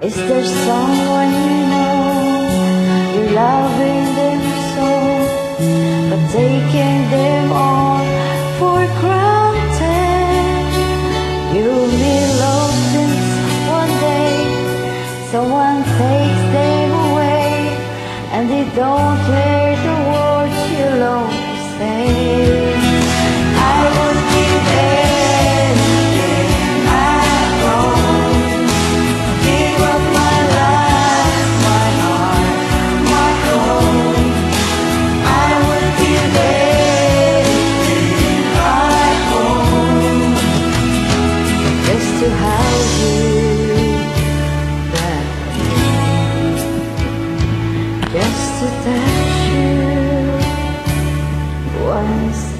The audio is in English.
Is there someone you know You're loving them so But taking them all for granted? You'll be lost since one day Someone takes them away And they don't hear the words you long to say. was.